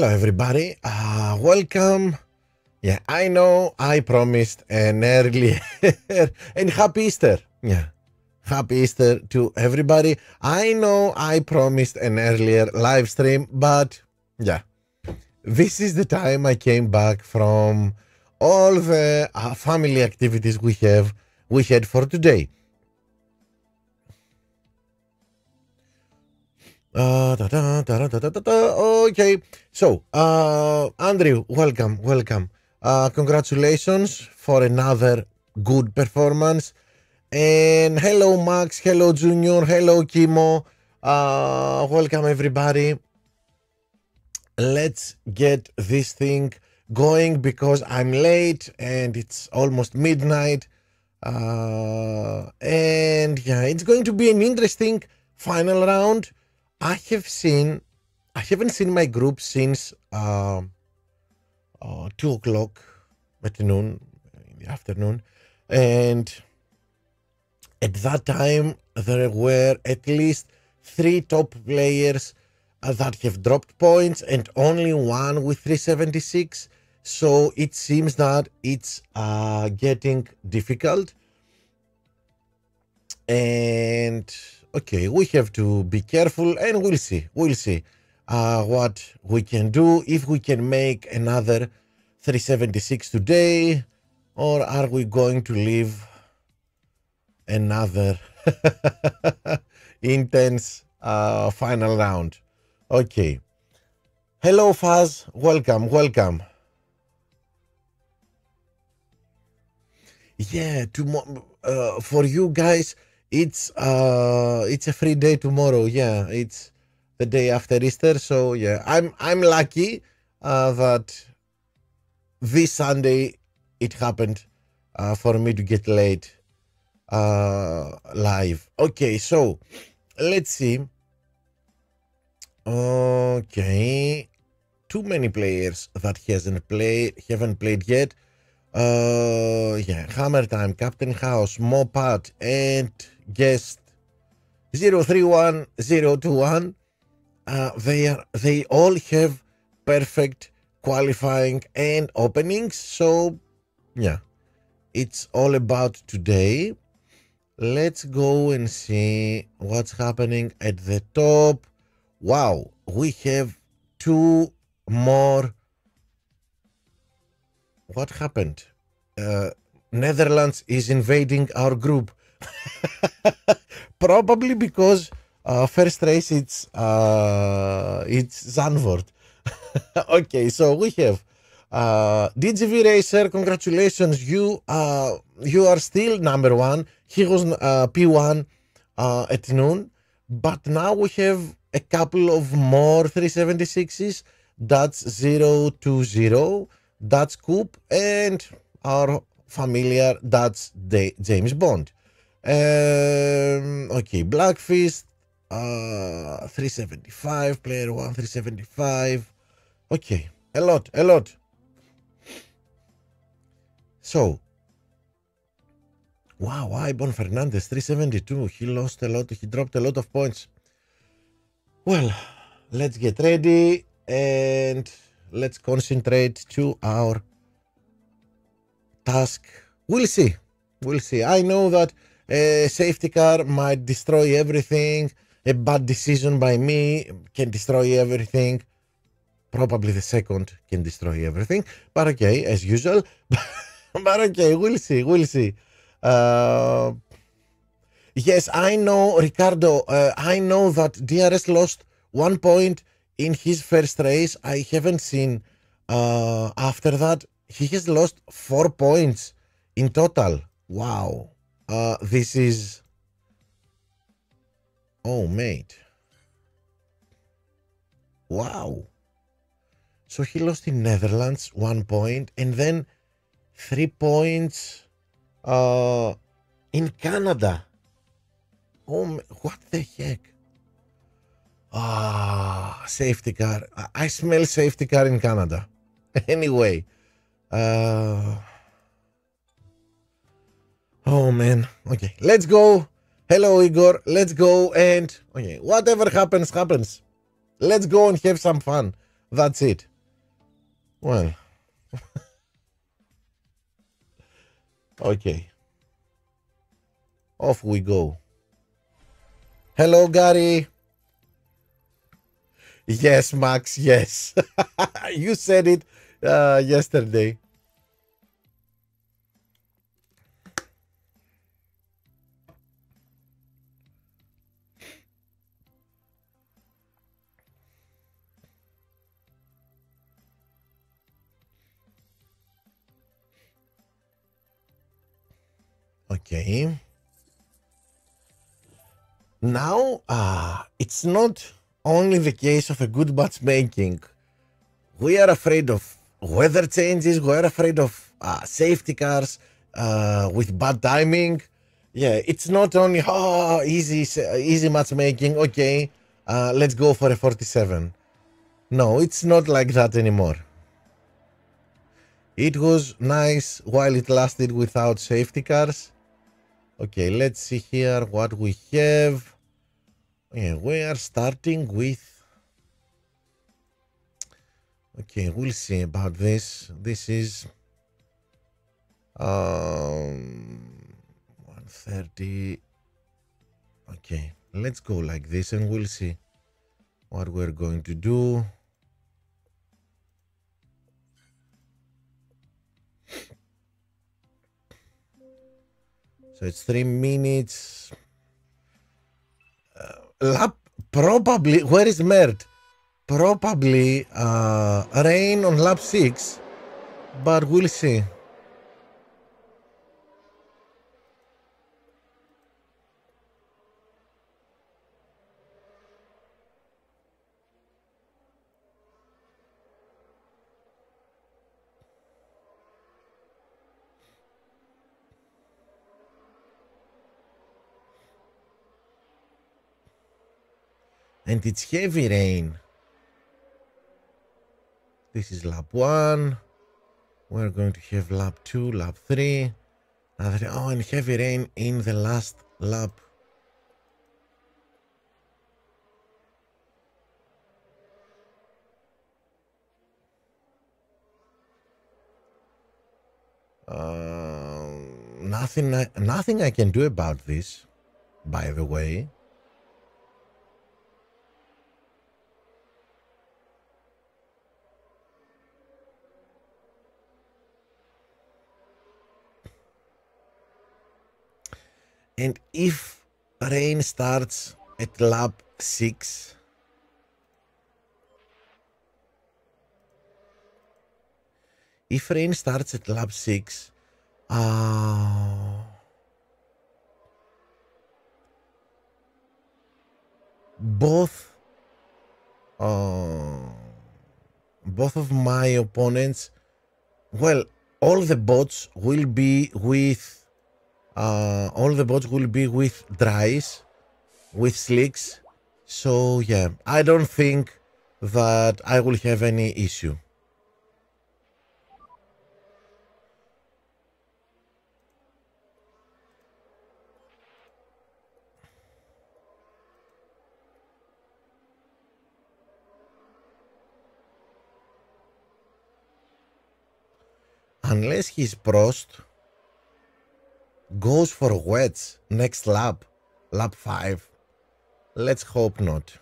Hello, everybody. Uh, welcome. Yeah, I know I promised an earlier and happy Easter. Yeah, happy Easter to everybody. I know I promised an earlier live stream, but yeah, this is the time I came back from all the uh, family activities we have we had for today. Uh. Okay, so uh, Andrew, welcome, welcome. Uh, congratulations for another good performance. And hello, Max. Hello, Junior. Hello, Kimo. Uh, welcome, everybody. Let's get this thing going because I'm late and it's almost midnight. Uh, and yeah, it's going to be an interesting final round. I have seen, I haven't seen my group since uh, uh, two o'clock at noon, in the afternoon, and at that time there were at least three top players uh, that have dropped points and only one with 376. So it seems that it's uh, getting difficult. And okay, we have to be careful and we'll see. We'll see uh, what we can do. If we can make another 376 today, or are we going to leave another intense uh, final round? Okay. Hello, Faz. Welcome, welcome. Yeah, tomorrow uh, for you guys, it's uh, it's a free day tomorrow. Yeah, it's the day after Easter. So yeah, I'm I'm lucky uh, that this Sunday it happened uh, for me to get late uh, live. Okay, so let's see. Okay, too many players that hasn't played haven't played yet. Uh, yeah, Hammer Time, Captain House, Mopat, and guest 031021. Uh, they are they all have perfect qualifying and openings. So yeah, it's all about today. Let's go and see what's happening at the top. Wow, we have two more what happened? Uh, Netherlands is invading our group. Probably because uh, first race it's uh, it's Zandvoort. okay, so we have uh, DGV Racer. Congratulations, you uh, you are still number one. He was uh, P1 uh, at noon, but now we have a couple of more 376s. That's 020 that's Coop, and our familiar, that's James Bond. Um, okay, Blackfist, uh, 375, player one, 375. Okay, a lot, a lot. So, wow, Ibon Fernandez, 372. He lost a lot, he dropped a lot of points. Well, let's get ready and let's concentrate to our task. We'll see. We'll see. I know that a safety car might destroy everything. A bad decision by me can destroy everything. Probably the second can destroy everything. But okay, as usual. but okay, we'll see. We'll see. Uh, yes, I know, Ricardo. Uh, I know that DRS lost one point in his first race, I haven't seen uh, after that. He has lost four points in total. Wow. Uh, this is. Oh, mate. Wow. So he lost in Netherlands one point and then three points uh, in Canada. Oh, what the heck? Ah, safety car. I smell safety car in Canada. anyway. Uh, oh man. Okay, let's go. Hello, Igor. Let's go and okay, whatever happens, happens. Let's go and have some fun. That's it. Well. okay. Off we go. Hello, Gary. Yes, Max, yes. you said it uh, yesterday. Okay. Now, uh, it's not only the case of a good matchmaking. We are afraid of weather changes. We are afraid of uh, safety cars uh, with bad timing. Yeah, it's not only oh easy easy matchmaking. Okay, uh, let's go for a 47. No, it's not like that anymore. It was nice while it lasted without safety cars. Okay, let's see here what we have. Yeah, we are starting with. Okay, we'll see about this. This is um 130. Okay, let's go like this and we'll see what we're going to do. So it's three minutes. Uh, lap probably. Where is Mert? Probably uh, rain on lap six, but we'll see. And it's heavy rain. This is lap one. We're going to have lap two, lap three. Another, oh, and heavy rain in the last lap. Uh, nothing, nothing I can do about this, by the way. And if rain starts at lap 6, if rain starts at lap 6, uh, both uh, both of my opponents well all the bots will be with uh, all the bots will be with dries, with slicks. So yeah, I don't think that I will have any issue. Unless he's Prost, goes for wets next lap, lap 5. Let's hope not.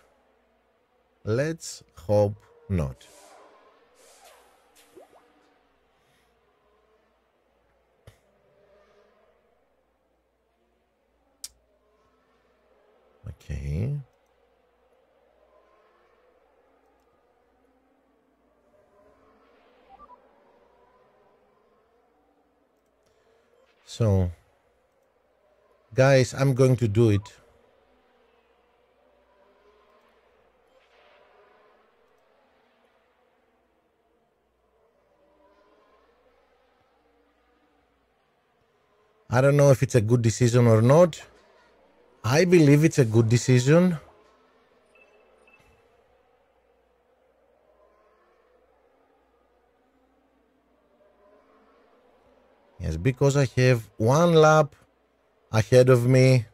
Let's hope not. Okay. So Guys, I'm going to do it. I don't know if it's a good decision or not. I believe it's a good decision. Yes, because I have one lap ahead of me.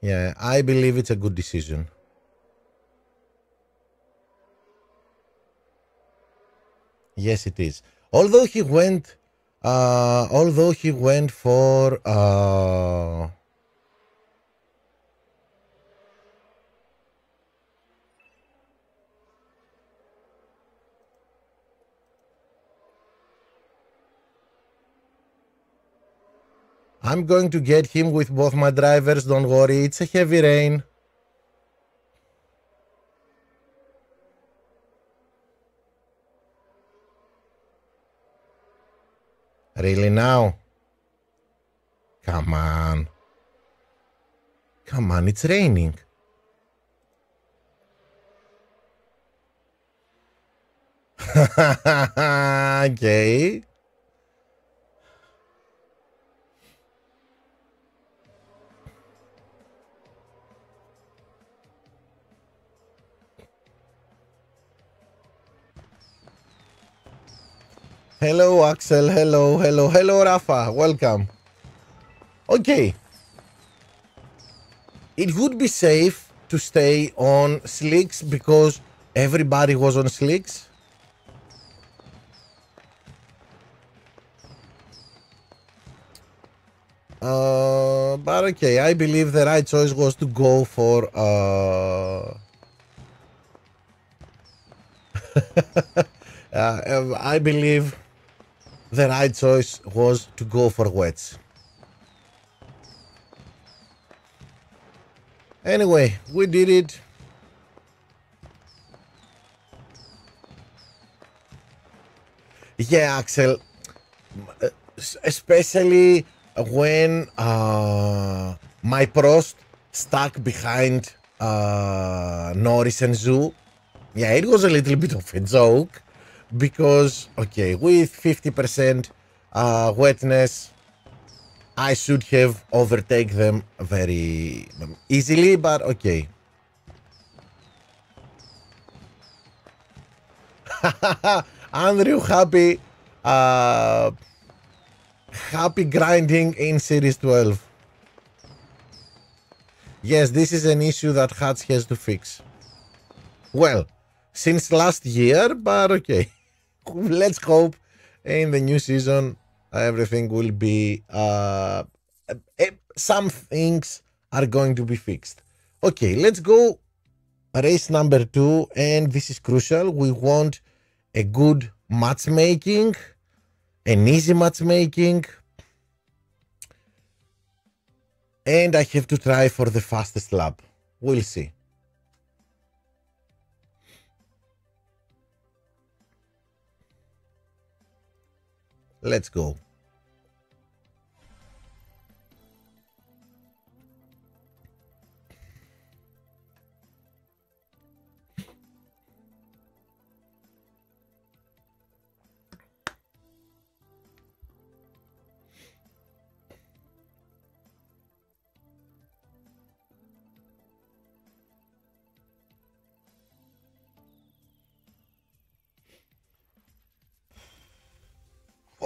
Yeah, I believe it's a good decision. Yes, it is. Although he went, uh, although he went for, uh, I'm going to get him with both my drivers, don't worry, it's a heavy rain. Really now? Come on. Come on, it's raining. okay. Hello, Axel. Hello, hello, hello, Rafa. Welcome. Okay. It would be safe to stay on slicks because everybody was on slicks. Uh, but okay, I believe the right choice was to go for uh, uh I believe the right choice was to go for wets. Anyway, we did it. Yeah, Axel. Especially when uh, my Prost stuck behind uh, Norris and Zhou. Yeah, it was a little bit of a joke because okay with 50% uh, wetness I should have overtake them very easily but okay. Andrew happy uh, happy grinding in series 12 yes this is an issue that Hutch has to fix. Well since last year but okay let's hope in the new season everything will be uh, some things are going to be fixed. Okay, let's go race number two, and this is crucial. We want a good matchmaking, an easy matchmaking, and I have to try for the fastest lap. We'll see. Let's go.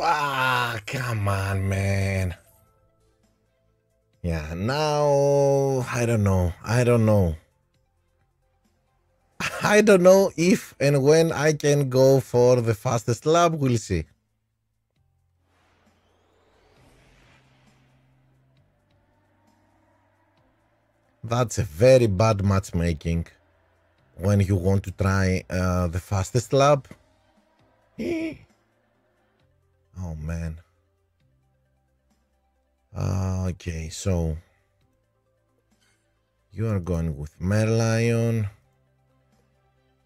Ah, come on, man. Yeah, now I don't know. I don't know. I don't know if and when I can go for the fastest lap. We'll see. That's a very bad matchmaking when you want to try uh, the fastest lap. Oh man. Uh, okay, so you are going with Merlion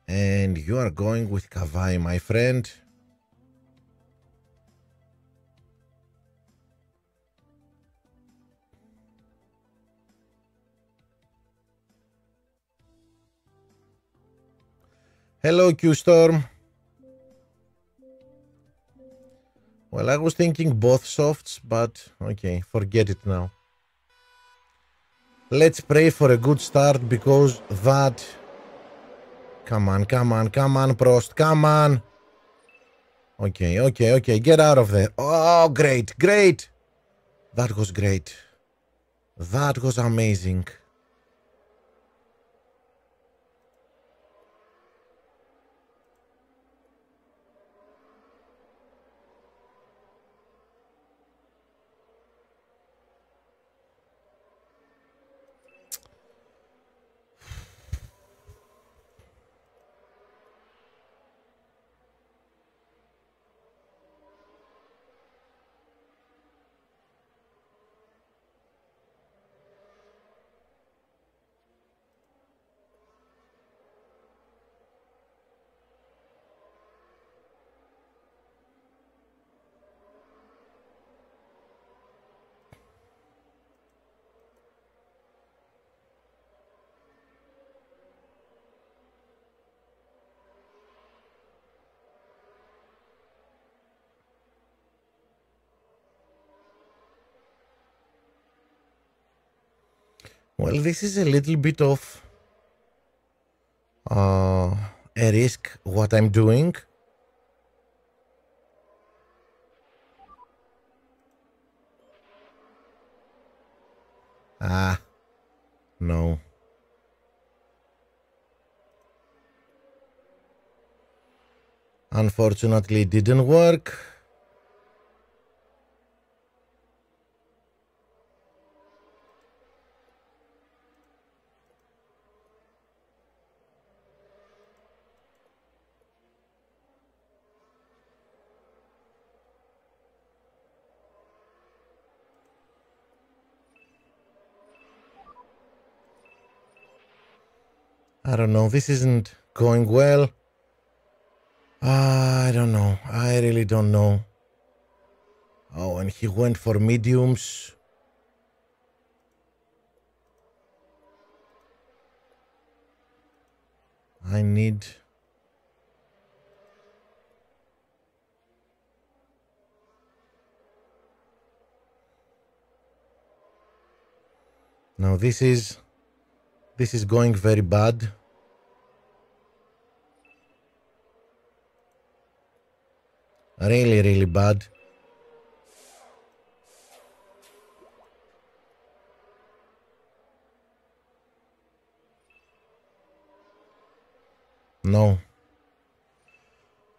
and you are going with Kavai, my friend. Hello, Q-Storm. Well, I was thinking both softs, but okay, forget it now. Let's pray for a good start because that... Come on, come on, come on, Prost, come on. Okay, okay, okay, get out of there. Oh, great, great. That was great. That was amazing. This is a little bit of uh, a risk what I'm doing. Ah, no. Unfortunately, it didn't work. I don't know. This isn't going well. Ah, I don't know. I really don't know. Oh, and he went for mediums. I need. Now this is this is going very bad. Really, really bad. No.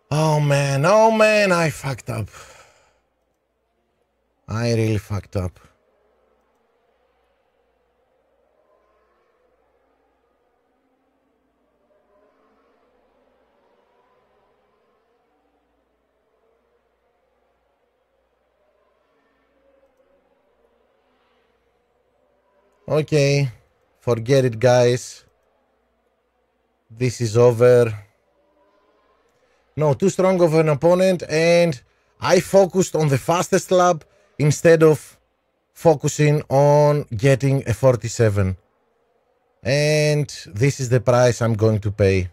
Oh man, oh man, I fucked up. I really fucked up. Okay, forget it, guys. This is over. No, too strong of an opponent, and I focused on the fastest lap instead of focusing on getting a 47. And this is the price I'm going to pay.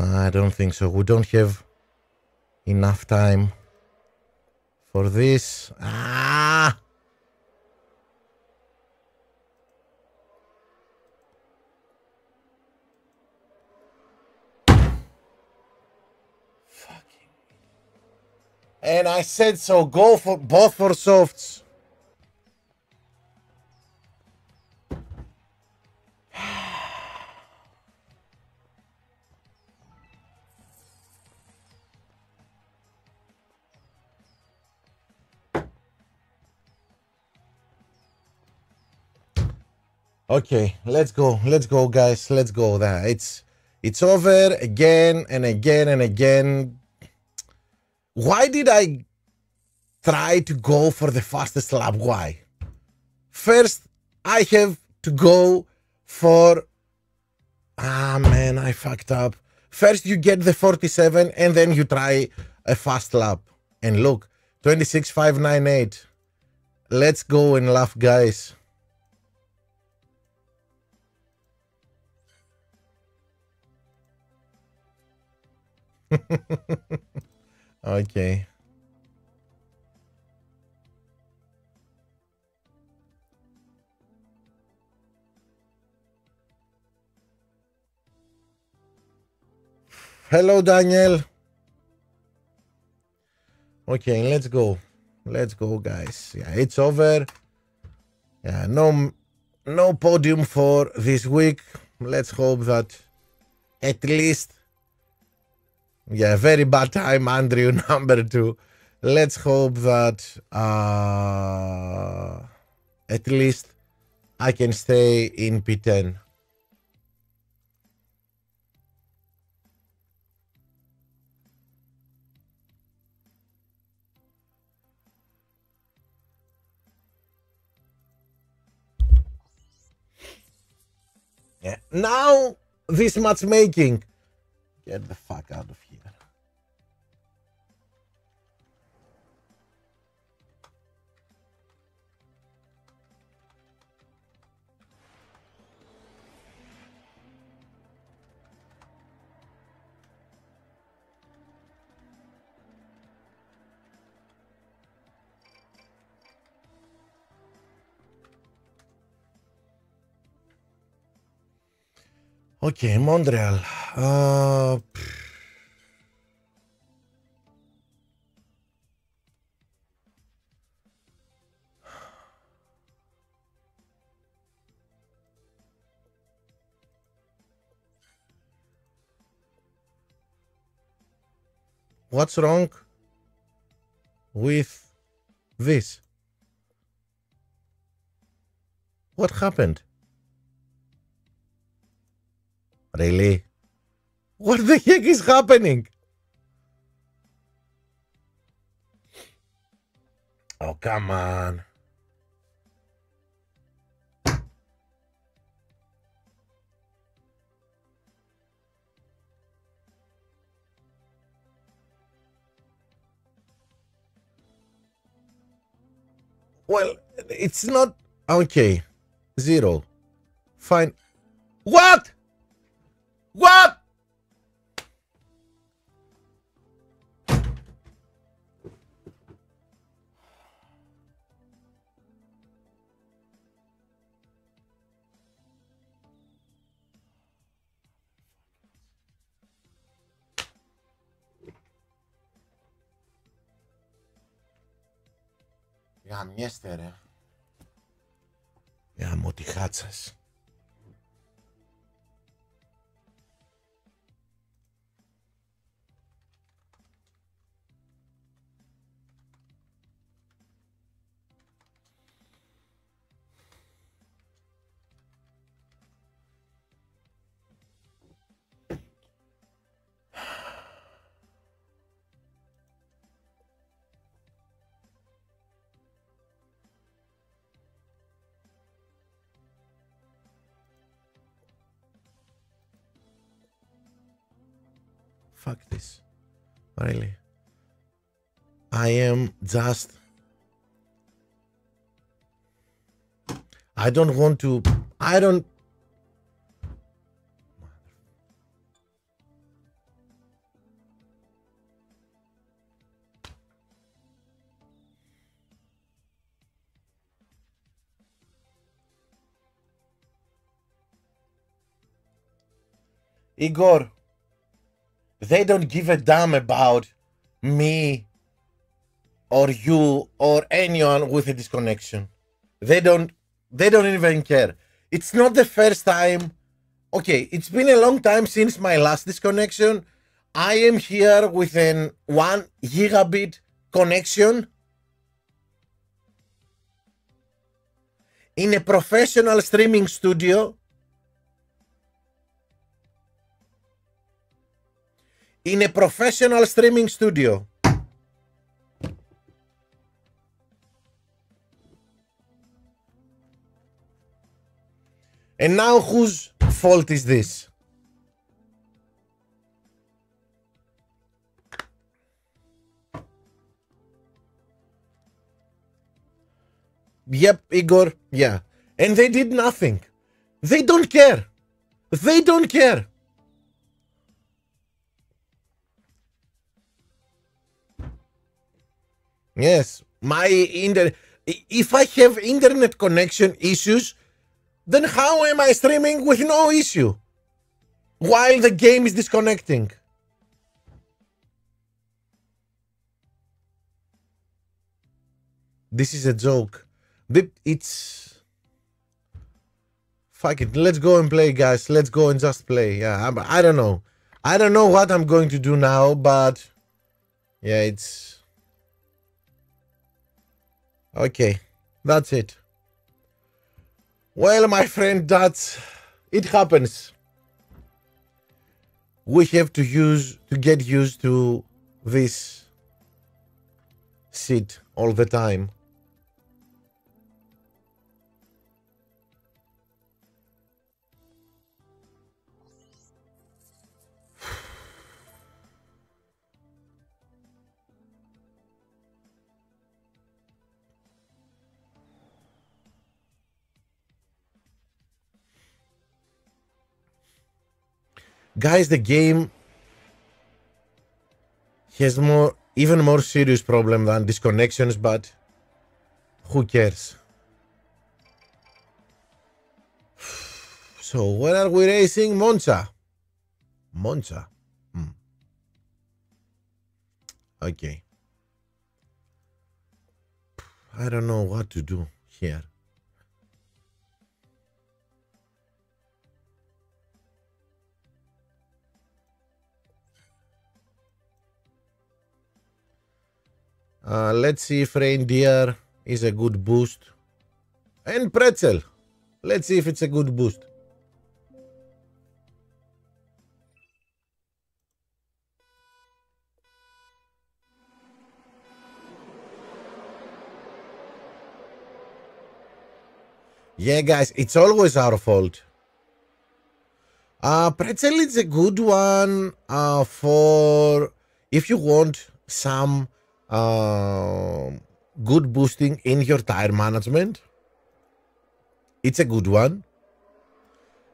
I don't think so. We don't have enough time for this. Ah! And I said so. Go for both for softs. Okay, let's go. Let's go, guys. Let's go. There. It's it's over again and again and again. Why did I try to go for the fastest lap? Why? First, I have to go for Ah man, I fucked up. First you get the 47 and then you try a fast lap. And look, 26598. Let's go and laugh, guys. okay. Hello, Daniel. Okay, let's go. Let's go, guys. Yeah, it's over. Yeah, no, no podium for this week. Let's hope that at least yeah, very bad time, Andrew, number two. Let's hope that uh, at least I can stay in P10. Yeah. Now this matchmaking. Get the fuck out of here. Okay, Montreal. Uh, what's wrong with this? What happened? Really? What the heck is happening? Oh, come on. Well, it's not okay. Zero. Fine. What? What? Γαμιέστε ρε. Γαμώ Fuck this. Really. I am just. I don't want to. I don't. Igor, they don't give a damn about me or you or anyone with a disconnection. They don't they don't even care. It's not the first time. Okay, it's been a long time since my last disconnection. I am here with an 1 gigabit connection in a professional streaming studio in a professional streaming studio. And now whose fault is this? Yep, Igor, yeah. And they did nothing. They don't care. They don't care. Yes, my internet. If I have internet connection issues, then how am I streaming with no issue while the game is disconnecting? This is a joke. It's fuck it. Let's go and play, guys. Let's go and just play. Yeah, I, I don't know. I don't know what I'm going to do now, but yeah, it's Okay, that's it. Well, my friend, that's it happens. We have to use to get used to this seat all the time. Guys the game has more even more serious problem than disconnections but who cares So where are we racing? Monza. Monza. Hmm. Okay. I don't know what to do here. Uh, let's see if reindeer is a good boost. And pretzel. Let's see if it's a good boost. Yeah, guys, it's always our fault. Uh, pretzel is a good one uh, for if you want some uh, good boosting in your tire management. It's a good one.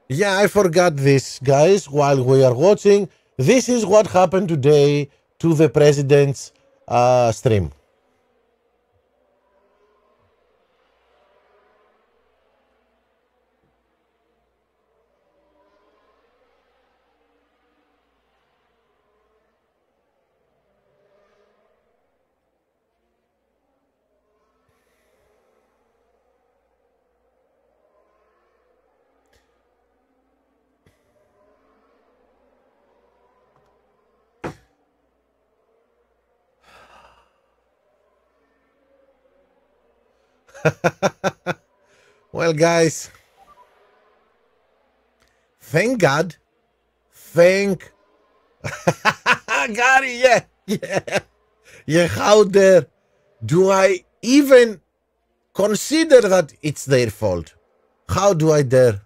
Yeah, I forgot this, guys, while we are watching. This is what happened today to the president's uh, stream. well, guys, thank God. Thank God, yeah, yeah, yeah. How dare do I even consider that it's their fault? How do I dare?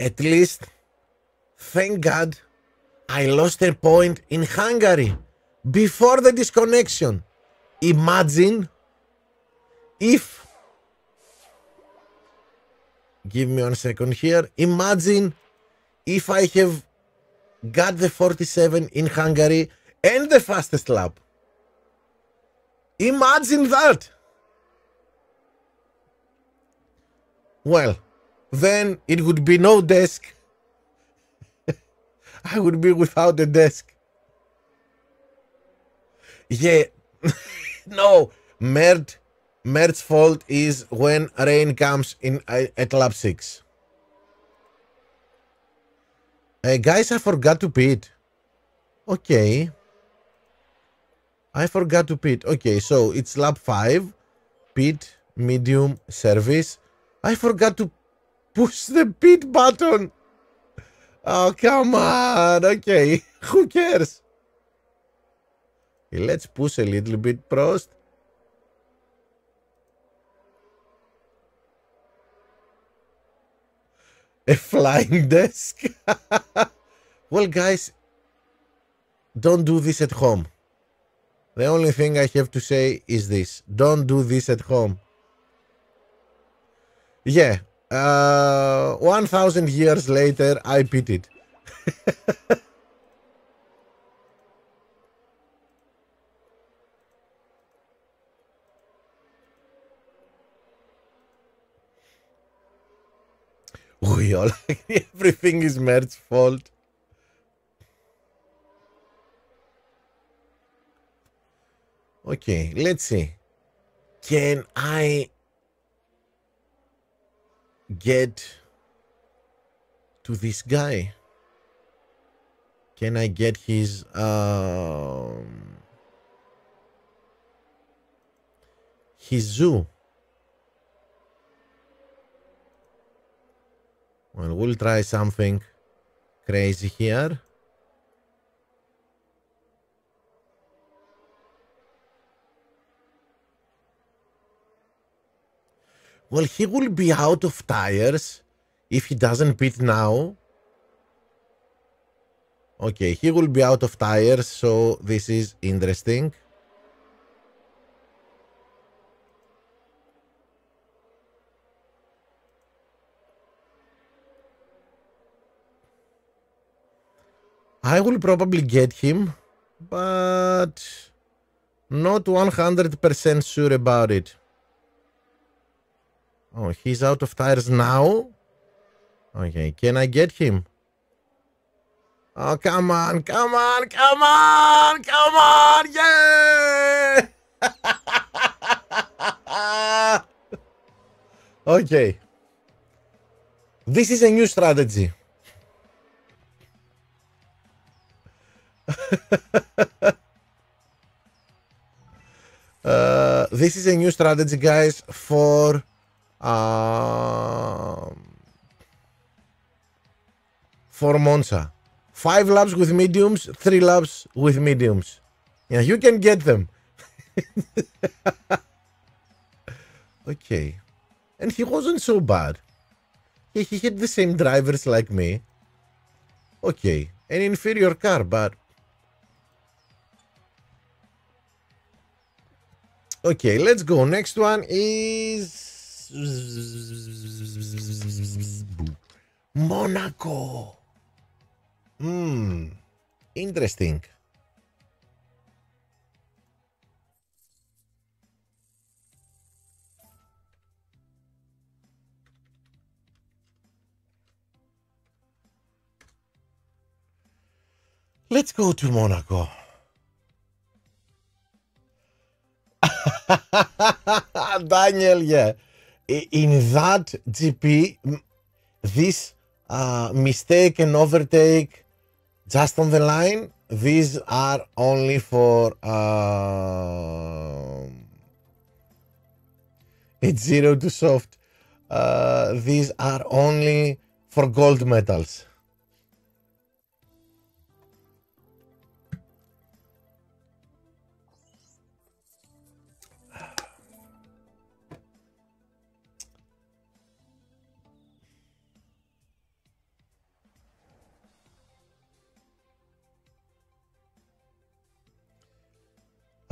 At least Thank God I lost a point in Hungary before the disconnection. Imagine if, give me one second here, imagine if I have got the 47 in Hungary and the fastest lap. Imagine that. Well, then it would be no desk I would be without a desk. Yeah, no, Mert, Mert's fault is when rain comes in at lap six. Uh, guys, I forgot to pit. Okay. I forgot to pit. Okay, so it's lap five. Pit, medium, service. I forgot to push the pit button. Oh, come on. Okay. Who cares? Let's push a little bit, Prost. A flying desk? well, guys, don't do this at home. The only thing I have to say is this. Don't do this at home. Yeah, uh, 1000 years later, I pitied. we all everything is Mert's fault. Okay, let's see. Can I get to this guy? Can I get his um his zoo? Well, we'll try something crazy here. Well, he will be out of tires if he doesn't pit now. Okay, he will be out of tires, so this is interesting. I will probably get him, but Not 100% sure about it. Oh, he's out of tires now? Okay, can I get him? Oh, come on, come on, come on, come on, yeah! okay. This is a new strategy. uh, this is a new strategy, guys, for uh, for Monza. Five laps with mediums, three laps with mediums. Yeah, you can get them. okay. And he wasn't so bad. He, he hit the same drivers like me. Okay. An inferior car, but... Okay, let's go. Next one is... Monaco. Hmm. Interesting. Let's go to Monaco. Daniel, yeah. In that GP, this uh, mistake and overtake just on the line, these are only for uh, it's zero to soft. Uh, these are only for gold medals.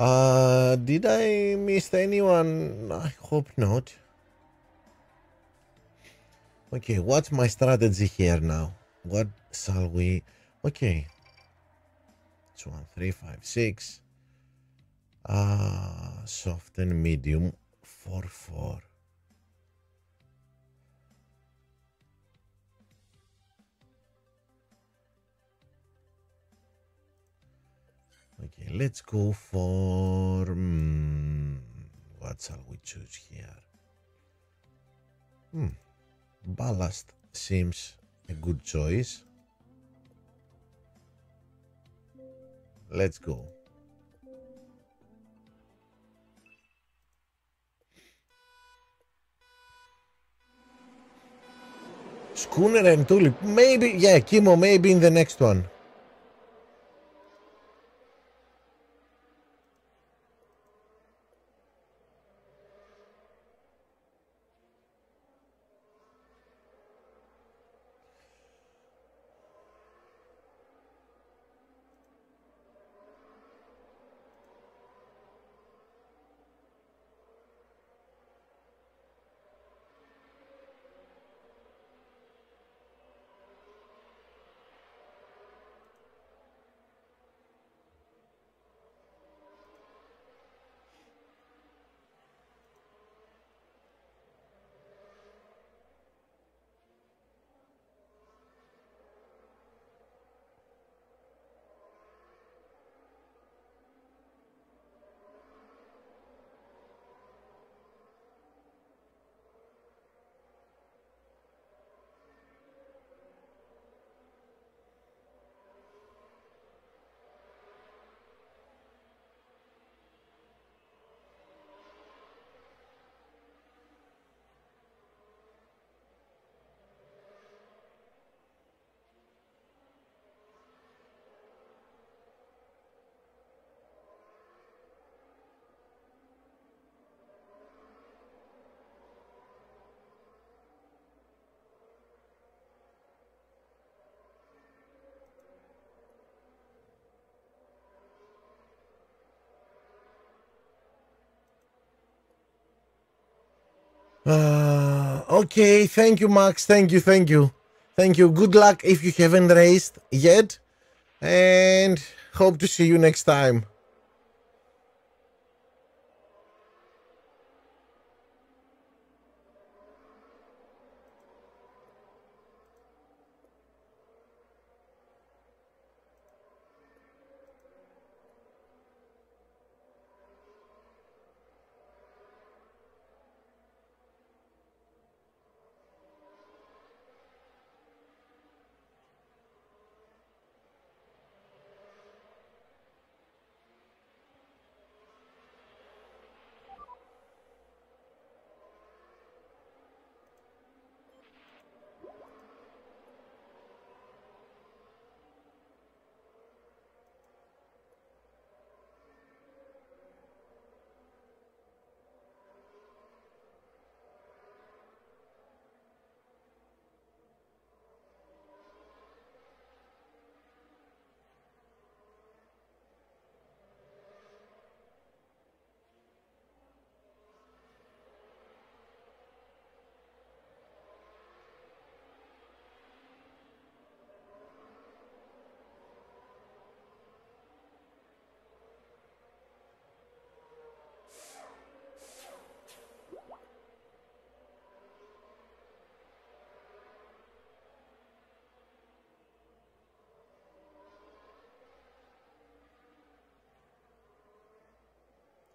Uh, did I miss anyone? I hope not. Okay, what's my strategy here now? What shall we... Okay. It's one, three, five, six. Uh, soft and medium, four, four. Let's go for hmm, what shall we choose here? Hmm, ballast seems a good choice. Let's go. Schooner and Tulip. Maybe, yeah, Kimo, maybe in the next one. Uh, okay, thank you, Max. Thank you, thank you. Thank you. Good luck if you haven't raced yet. And hope to see you next time.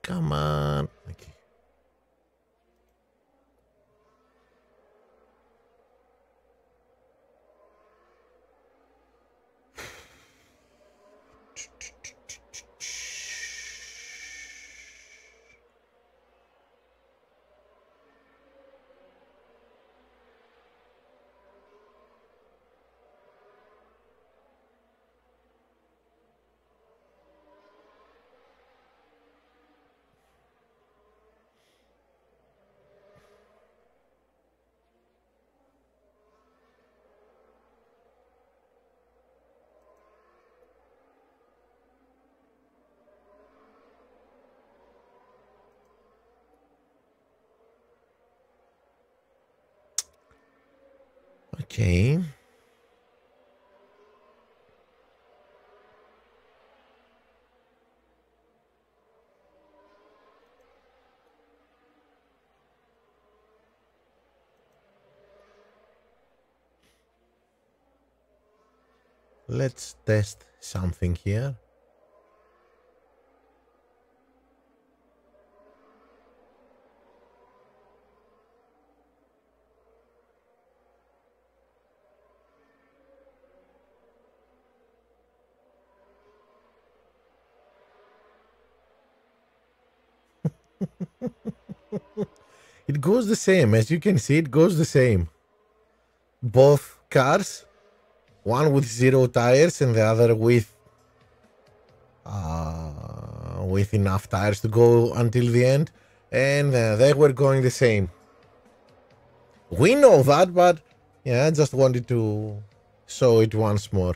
Come on. Okay. Let's test something here. Goes the same. As you can see, it goes the same. Both cars, one with zero tires and the other with uh, with enough tires to go until the end. And uh, they were going the same. We know that, but yeah, I just wanted to show it once more.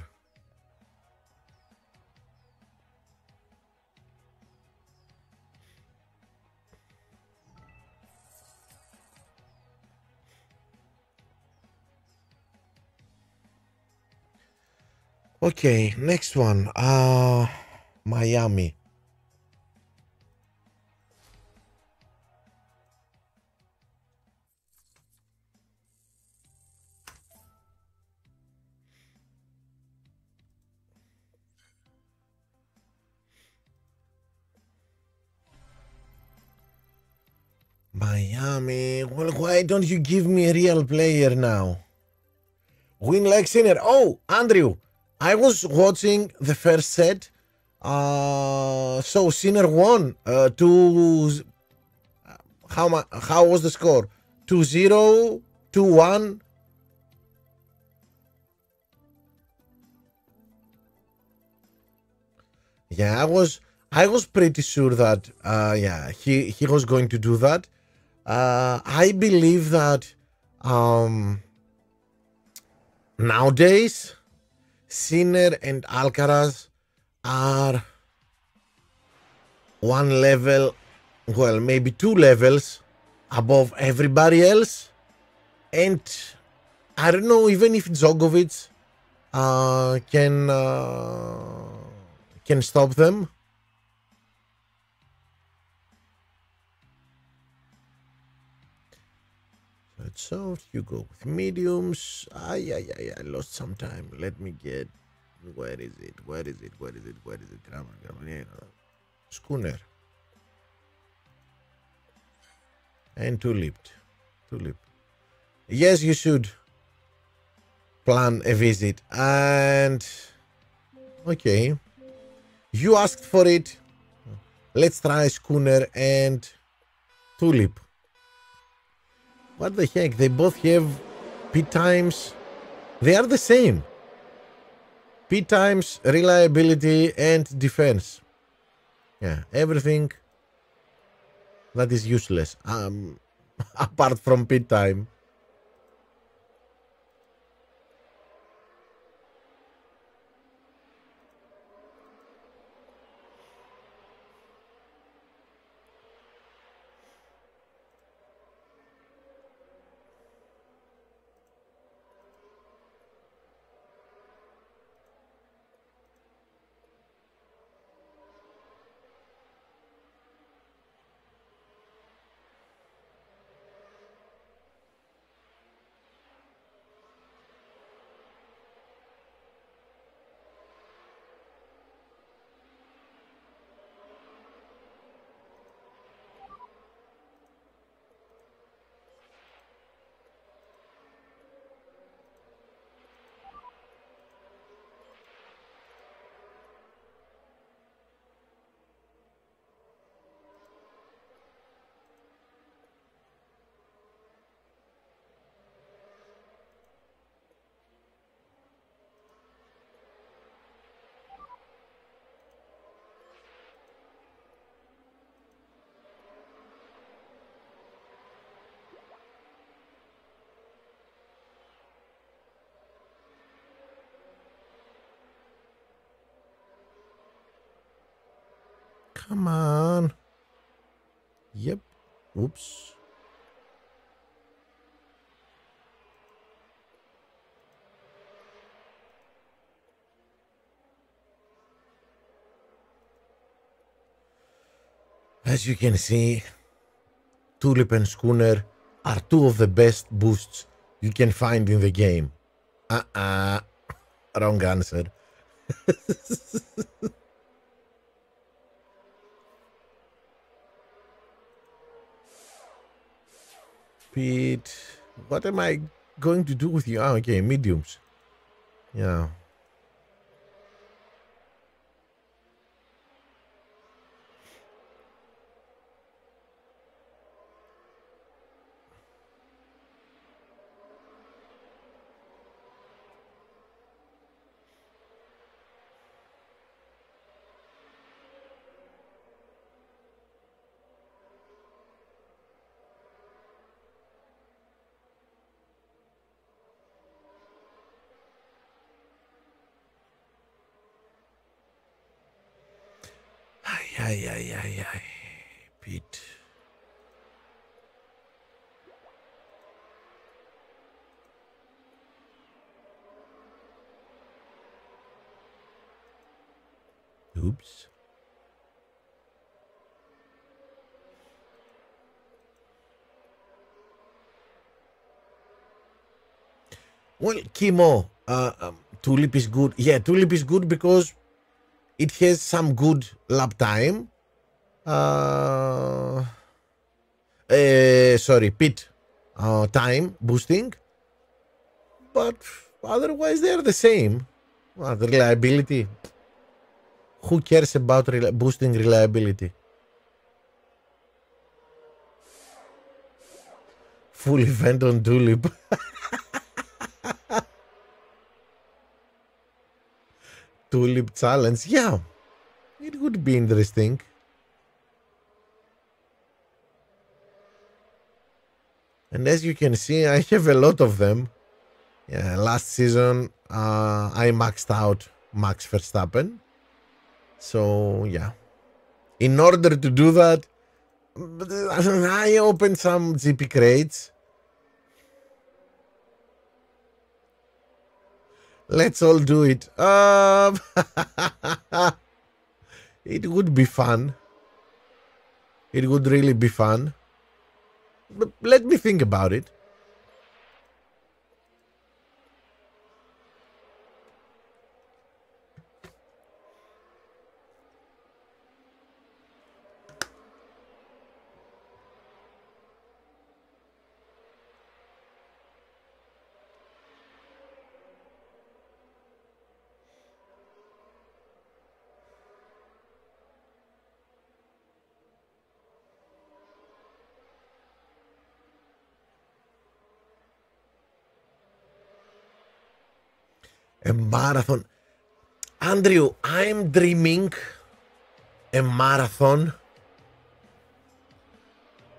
Okay, next one. Uh Miami. Miami. Well, why don't you give me a real player now? Win like Sinner. Oh, Andrew, I was watching the first set. Uh, so Sinner won. Uh, two. How much? How was the score? Two zero, two one. Yeah, I was. I was pretty sure that. Uh, yeah, he he was going to do that. Uh, I believe that. Um. Nowadays Sinner and Alcaraz are one level, well, maybe two levels above everybody else. And I don't know even if Djokovic uh, can uh, can stop them. So you go with mediums. Ah, yeah, yeah, yeah. I lost some time. Let me get. Where is it? Where is it? Where is it? Where is it? Grammar, grammar. Schooner. And tulip. Tulip. Yes, you should plan a visit. And. Okay. You asked for it. Let's try Schooner and Tulip. What the heck? They both have P times. They are the same. P times reliability and defense. Yeah, everything that is useless. Um, apart from P time. Come on. Yep. Oops. As you can see, Tulip and Schooner are two of the best boosts you can find in the game. Uh-uh. Wrong answer. Pete, what am I going to do with you? Oh, okay, mediums. Yeah. Well, Kimo, uh, um, Tulip is good. Yeah, Tulip is good because it has some good lap time. Uh, uh, sorry, pit uh, time boosting. But otherwise, they're the same. Well, the reliability. Who cares about re boosting reliability? Full event on Tulip. Tulip challenge. Yeah, it would be interesting. And as you can see, I have a lot of them. Yeah, last season uh, I maxed out Max Verstappen. So yeah, in order to do that, I opened some GP crates. Let's all do it. Um, it would be fun. It would really be fun. But let me think about it. a marathon. Andrew, I'm dreaming a marathon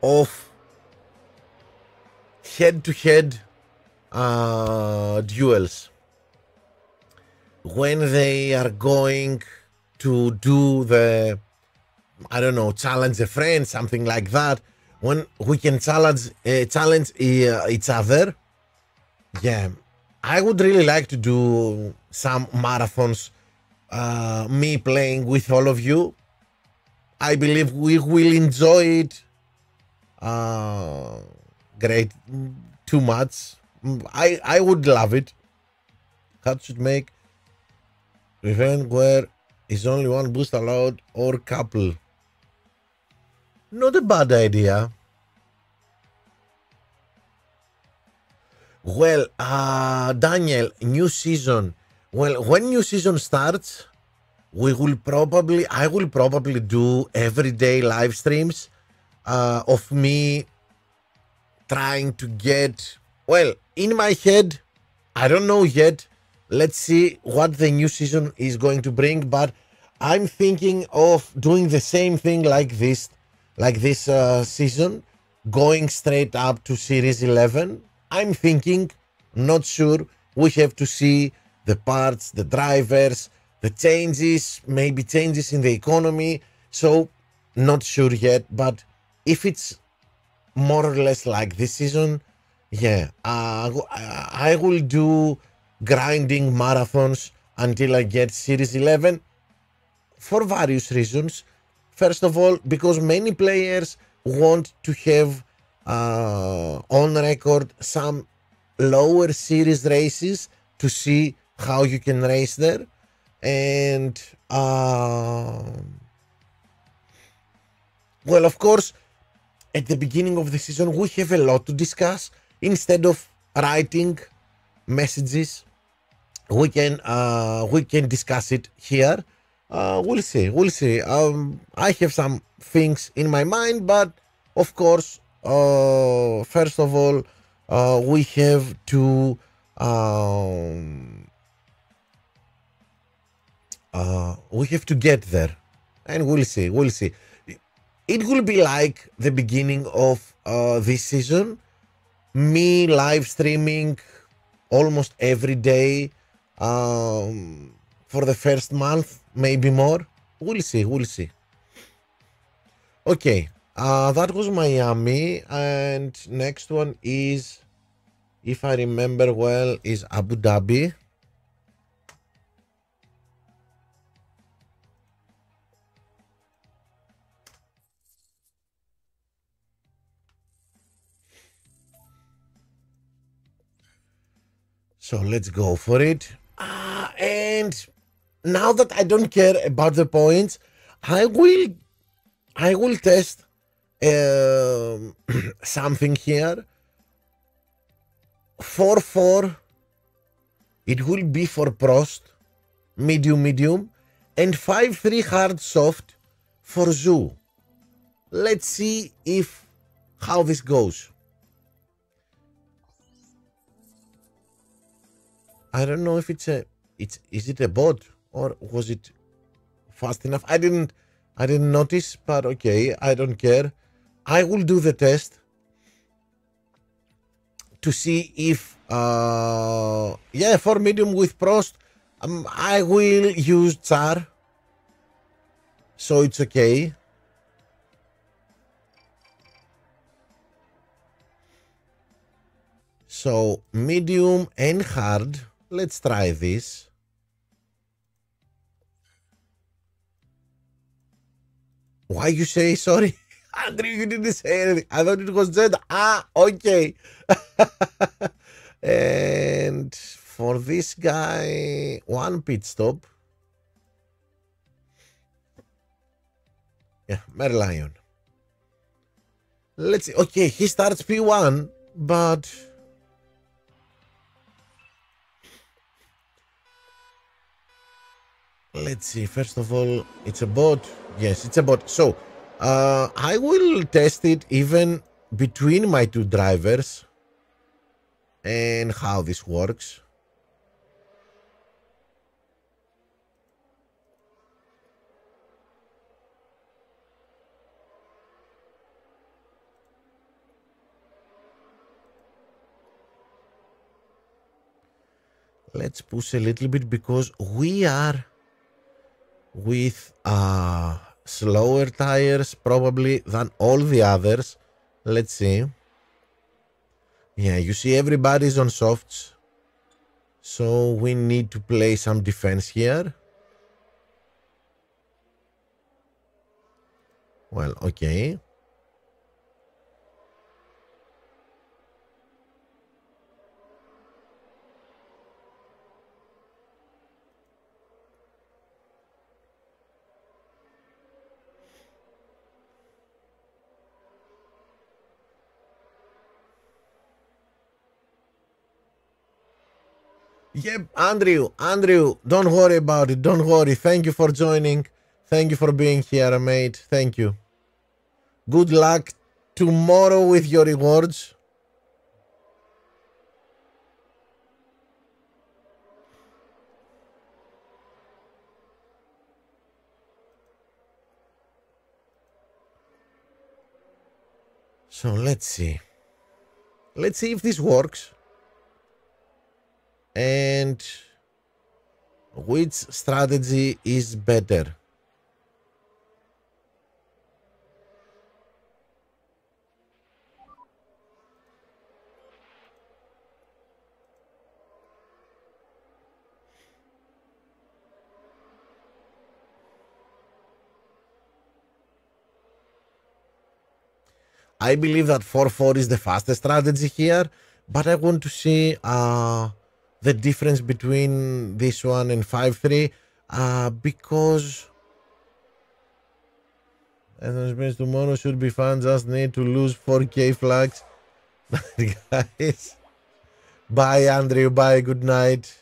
of head to head duels. When they are going to do the I don't know challenge a friend something like that. When we can challenge uh, challenge uh, each other. Yeah I would really like to do some marathons, uh, me playing with all of you. I believe we will enjoy it. Uh, great, too much. I I would love it. Cut should make event where is only one boost allowed or couple. Not a bad idea. Well, uh, Daniel, new season. Well, when new season starts, we will probably, I will probably do everyday live streams uh, of me trying to get, well, in my head, I don't know yet. Let's see what the new season is going to bring, but I'm thinking of doing the same thing like this, like this uh, season, going straight up to Series 11 I'm thinking, not sure. We have to see the parts, the drivers, the changes, maybe changes in the economy. So not sure yet, but if it's more or less like this season, yeah, uh, I will do grinding marathons until I get Series 11 for various reasons. First of all, because many players want to have uh, on record some lower series races to see how you can race there. And uh, well, of course, at the beginning of the season, we have a lot to discuss. Instead of writing messages, we can uh, we can discuss it here. Uh, we'll see. We'll see. Um, I have some things in my mind, but of course, uh, first of all, uh, we have to um, uh, we have to get there, and we'll see. We'll see. It will be like the beginning of uh, this season. Me live streaming almost every day um, for the first month, maybe more. We'll see. We'll see. Okay, uh, that was Miami, and next one is, if I remember well, is Abu Dhabi. So let's go for it. Uh, and now that I don't care about the points, I will I will test um, something here. 4 4 it will be for Prost, medium medium, and 5 3 hard soft for Zhou. Let's see if how this goes. I don't know if it's a it's is it a bot or was it fast enough? I didn't I didn't notice, but okay, I don't care. I will do the test to see if uh yeah for medium with Prost um, I will use Tsar so it's okay. So medium and hard Let's try this. Why you say sorry? Andrew, you didn't say anything. I thought it was Zed. Ah, okay. and for this guy, one pit stop. Yeah, Merlion. Let's see. Okay, he starts P1, but let's see first of all it's a bot yes it's a bot so uh, i will test it even between my two drivers and how this works. Let's push a little bit because we are with uh, slower tires probably than all the others. Let's see. Yeah, you see everybody's on softs. So we need to play some defense here. Well, okay. Yep, Andrew, Andrew, don't worry about it. Don't worry. Thank you for joining. Thank you for being here, mate. Thank you. Good luck tomorrow with your rewards. So let's see. Let's see if this works and which strategy is better? I believe that 4-4 is the fastest strategy here, but I want to see uh, the difference between this one and 5-3 uh, because and space tomorrow should be fun. Just need to lose 4k flags. Guys. Bye, Andrew. Bye. Good night.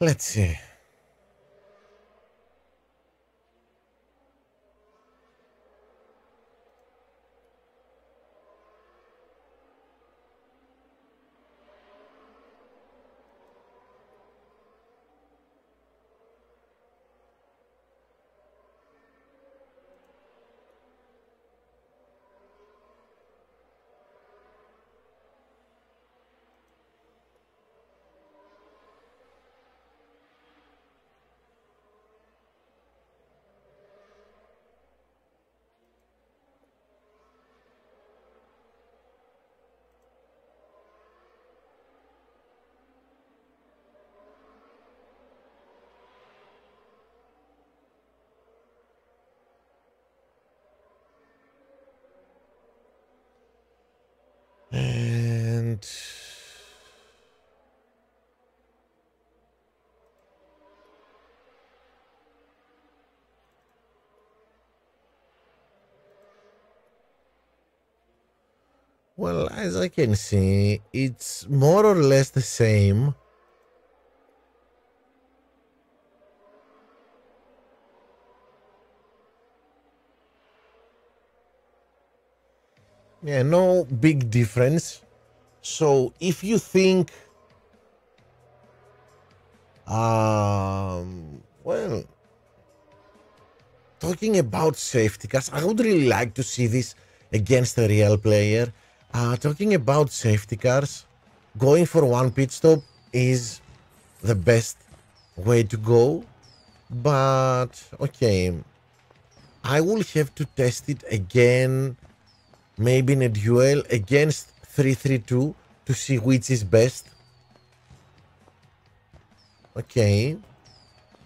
Let's see. Well, as I can see, it's more or less the same. Yeah, no big difference. So if you think, um, well, talking about safety cars, I would really like to see this against a real player. Uh, talking about safety cars, going for one pit stop is the best way to go. But okay, I will have to test it again maybe in a duel against 332 to see which is best. Okay.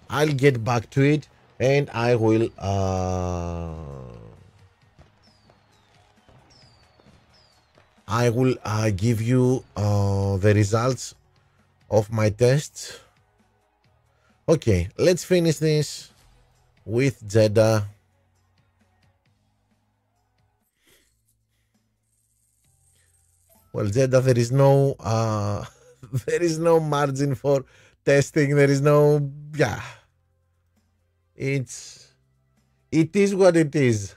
I'll get back to it and I will uh, I will uh, give you uh, the results of my tests. Okay, let's finish this with Jeddah. Well, Jeddah, there is no uh, there is no margin for testing. There is no yeah. It's it is what it is.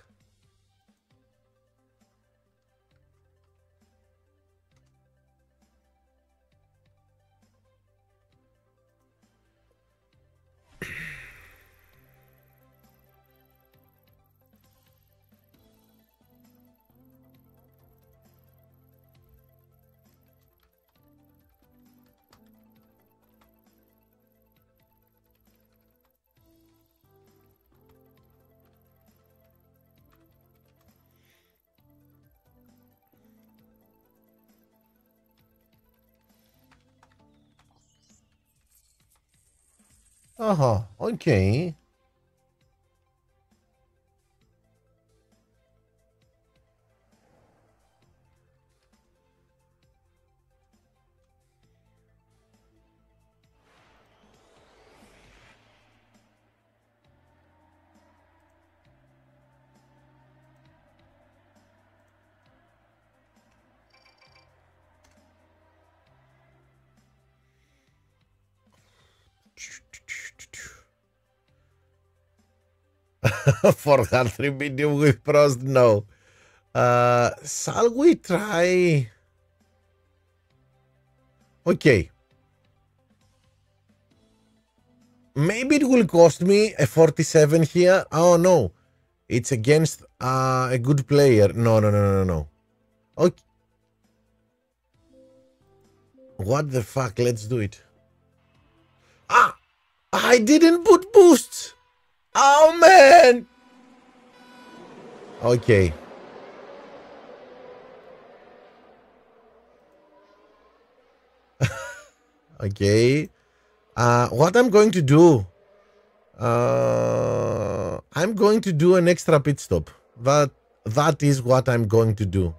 Uh-huh. Okay. For hard 3 medium with Prost, no. Uh, shall we try? Okay. Maybe it will cost me a 47 here. Oh no. It's against uh, a good player. No, no, no, no, no. Okay. What the fuck? Let's do it. Ah! I didn't put boosts! Oh man! Okay. okay. Uh, what I'm going to do, uh, I'm going to do an extra pit stop. That that is what I'm going to do.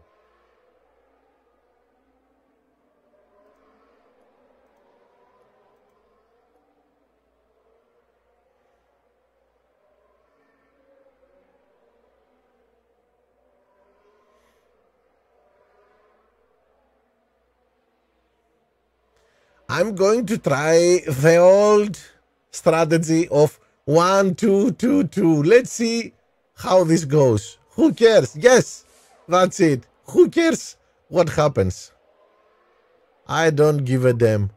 I'm going to try the old strategy of one, two, two, two. Let's see how this goes. Who cares? Yes, that's it. Who cares what happens? I don't give a damn.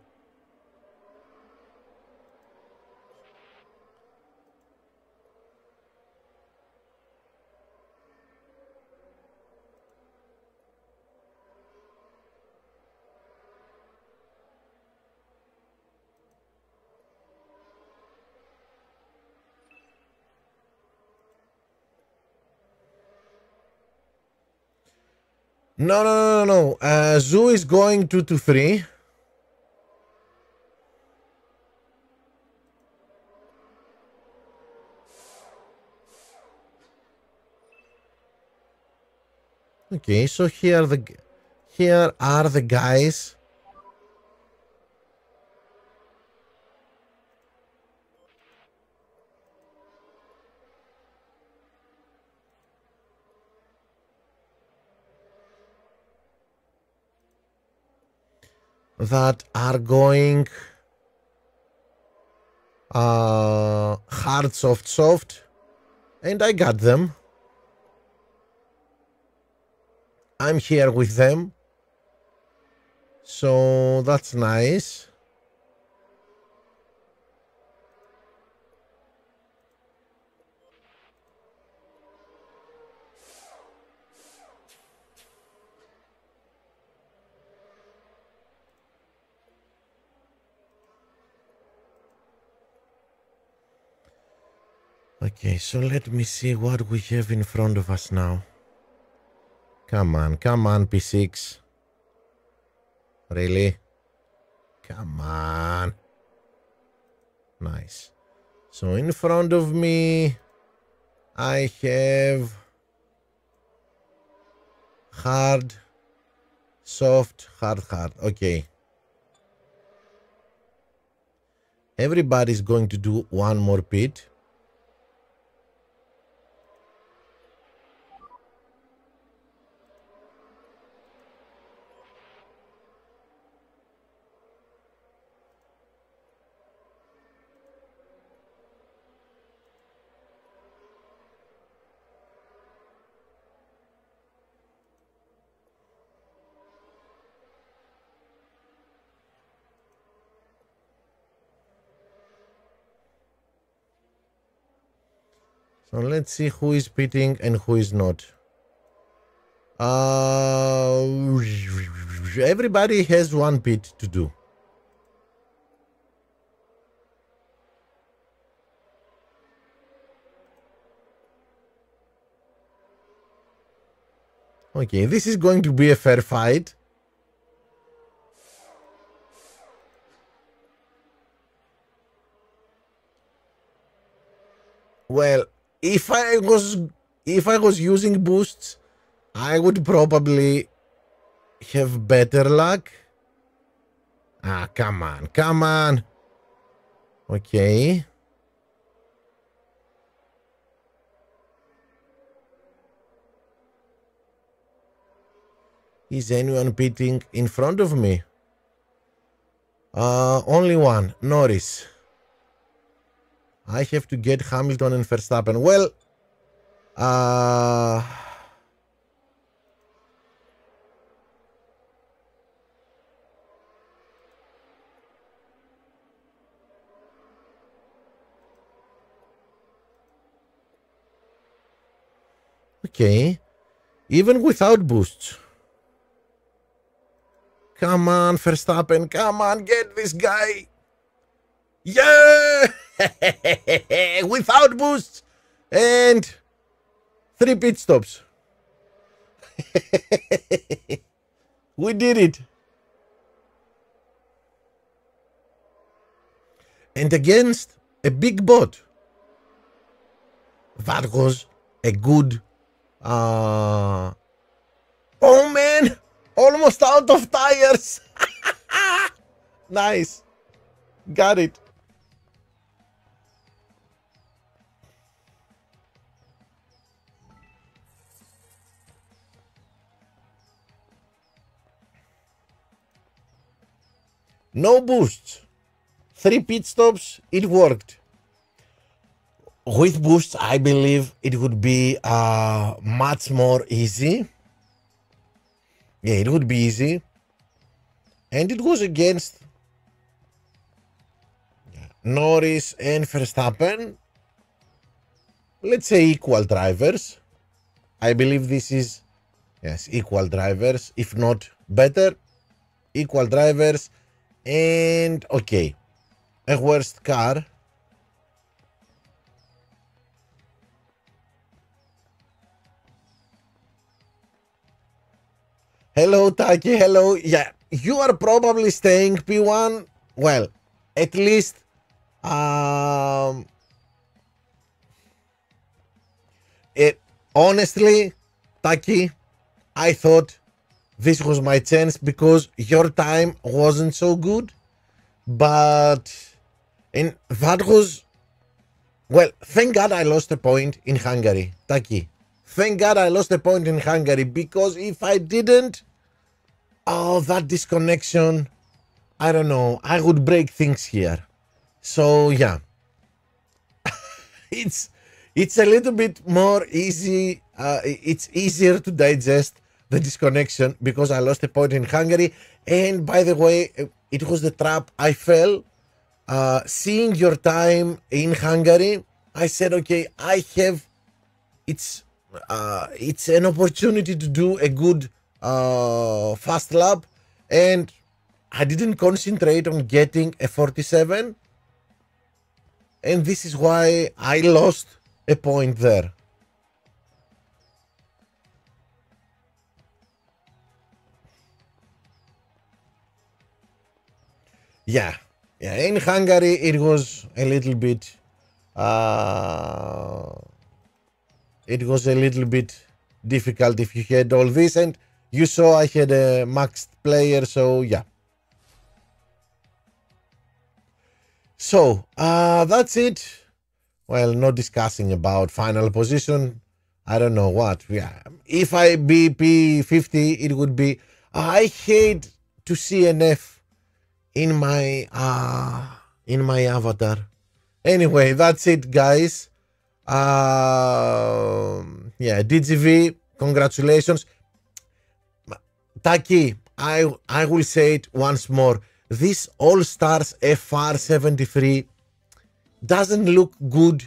No, no, no, no, no. Uh, Zoo is going two to three. Okay, so here the here are the guys that are going uh, hard, soft, soft, and I got them. I'm here with them, so that's nice. Okay, so let me see what we have in front of us now. Come on, come on, P6. Really? Come on. Nice. So in front of me, I have hard, soft, hard, hard. Okay. Everybody's going to do one more pit. So let's see who is pitting and who is not. Uh, everybody has one pit to do. Okay, this is going to be a fair fight. Well, if I was if I was using boosts, I would probably have better luck. Ah, come on, come on. Okay. Is anyone pitting in front of me? Uh, only one, Norris. I have to get Hamilton and Verstappen. Well, Uh, okay. Even without boosts. Come on, Verstappen. Come on, get this guy. Yeah! Without boosts. And three pit stops. we did it. And against a big bot. That was a good. Uh... Oh man! Almost out of tires. nice. Got it. No boosts. Three pit stops, it worked. With boosts, I believe it would be uh, much more easy yeah, it would be easy. And it was against Norris and Verstappen. Let's say equal drivers. I believe this is, yes, equal drivers, if not better. Equal drivers. And, okay, a worst car Hello, Taki. Hello. Yeah, you are probably staying P1. Well, at least um, it honestly, Taki, I thought this was my chance because your time wasn't so good. But in that was well, thank God I lost a point in Hungary, Taki. Thank God I lost a point in Hungary because if I didn't, oh, that disconnection, I don't know, I would break things here. So yeah, it's it's a little bit more easy. Uh, it's easier to digest the disconnection because I lost a point in Hungary. And by the way, it was the trap I fell. Uh, seeing your time in Hungary, I said, okay, I have. It's uh, it's an opportunity to do a good uh, fast lap and I didn't concentrate on getting a 47 and this is why I lost a point there. Yeah, yeah. In Hungary, it was a little bit. Uh, it was a little bit difficult if you had all this, and you saw I had a maxed player, so yeah. So uh, that's it. Well, not discussing about final position. I don't know what. Yeah, if I be P50, it would be. I hate to see an F in my uh in my avatar. Anyway, that's it, guys. Uh, yeah, DGV, congratulations. Taki, I I will say it once more. This All Stars FR73 doesn't look good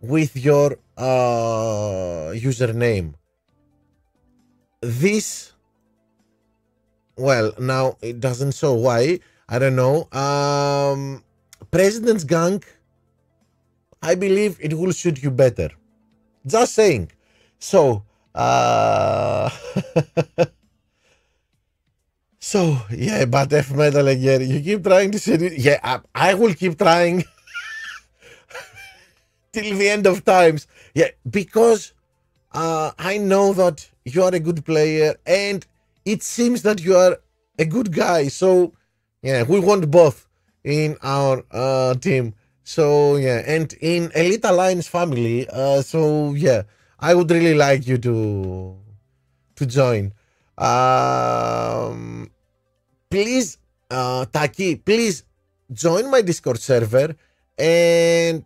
with your uh, username. This, well, now it doesn't show why. I don't know. Um, President's Gang, I believe it will suit you better. Just saying. So, uh, So yeah, but F Metal again. You keep trying to it. Yeah, I, I will keep trying till the end of times. Yeah, because uh, I know that you are a good player, and it seems that you are a good guy. So yeah, we want both in our uh, team. So yeah, and in Elite Alliance family. Uh, so yeah, I would really like you to to join. Um, please, uh, Taki, please join my Discord server and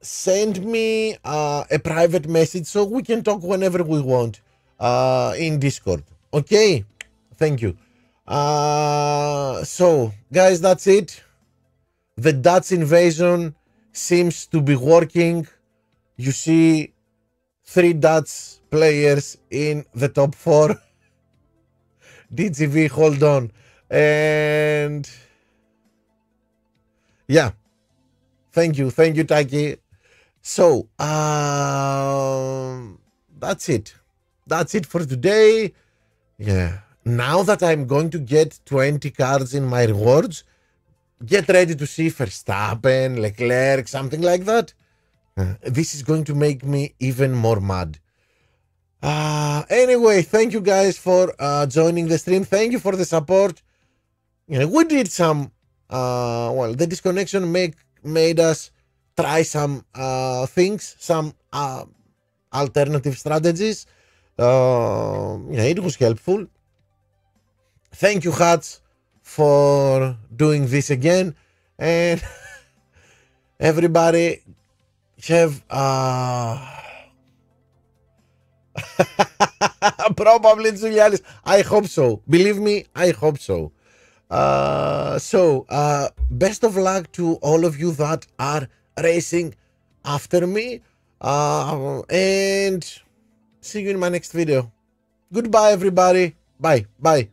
send me uh, a private message so we can talk whenever we want uh, in Discord. Okay? Thank you. Uh, so, guys, that's it. The Dutch invasion seems to be working. You see three Dutch players in the top four. DGV, hold on. And yeah. Thank you. Thank you, Taki. So, um, that's it. That's it for today. Yeah. Now that I'm going to get 20 cards in my rewards, get ready to see Verstappen, Leclerc, something like that. Uh, this is going to make me even more mad. Uh, anyway, thank you guys for uh, joining the stream. Thank you for the support. You know, we did some, uh, well, the disconnection make made us try some uh, things, some uh, alternative strategies. Uh, yeah, it was helpful. Thank you, Hutch, for doing this again. And everybody have uh probably Julianis. I hope so. Believe me, I hope so. Uh, so, uh, best of luck to all of you that are racing after me. Uh, and see you in my next video. Goodbye, everybody. Bye. Bye.